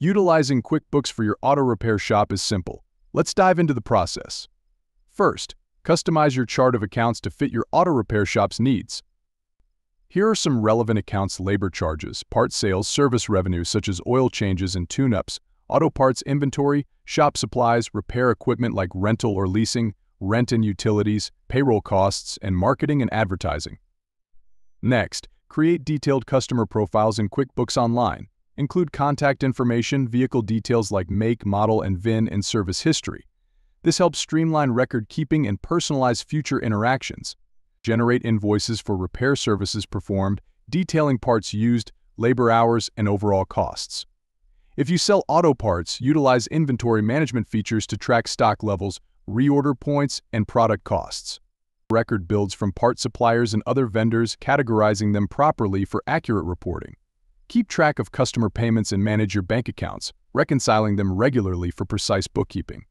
Utilizing QuickBooks for your auto repair shop is simple. Let's dive into the process. First, customize your chart of accounts to fit your auto repair shop's needs. Here are some relevant accounts labor charges, part sales, service revenue such as oil changes and tune-ups, auto parts inventory, shop supplies, repair equipment like rental or leasing, rent and utilities, payroll costs, and marketing and advertising. Next, create detailed customer profiles in QuickBooks Online. Include contact information, vehicle details like make, model, and VIN, and service history. This helps streamline record keeping and personalize future interactions. Generate invoices for repair services performed, detailing parts used, labor hours, and overall costs. If you sell auto parts, utilize inventory management features to track stock levels, reorder points, and product costs. Record bills from part suppliers and other vendors, categorizing them properly for accurate reporting. Keep track of customer payments and manage your bank accounts, reconciling them regularly for precise bookkeeping.